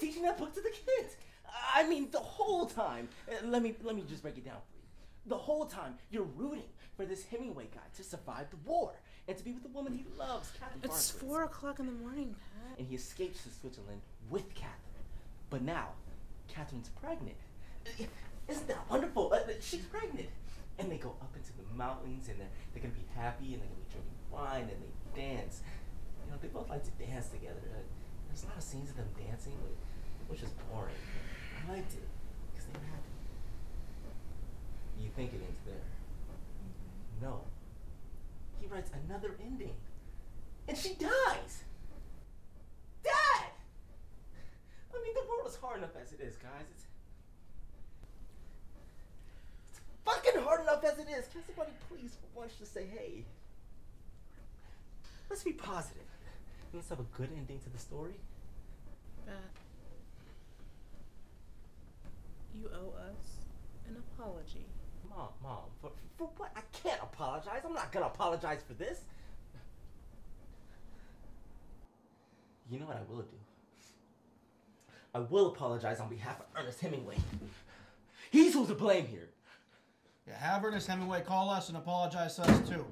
teaching that book to the kids. I mean, the whole time. Uh, let me let me just break it down for you. The whole time you're rooting for this Hemingway guy to survive the war and to be with the woman he loves, Catherine. It's four o'clock in the morning, Pat. And he escapes to Switzerland with Catherine. But now, Catherine's pregnant. Isn't that wonderful? Uh, she's pregnant. And they go up into the mountains and they're, they're gonna be happy and they're gonna be drinking wine and they dance. You know, they both like to dance together. Uh, there's a lot of scenes of them dancing, which is boring. I liked it because they were happy. You think it ends there? No. He writes another ending, and she dies. Dad! I mean, the world is hard enough as it is, guys. It's, it's fucking hard enough as it is. Can somebody please, for once, just say, hey? Let's be positive. Let's have a good ending to the story. Pat. You owe us an apology. Mom, mom, for, for what? I can't apologize. I'm not gonna apologize for this. You know what I will do? I will apologize on behalf of Ernest Hemingway. He's who's to blame here. Yeah, have Ernest Hemingway call us and apologize to us too.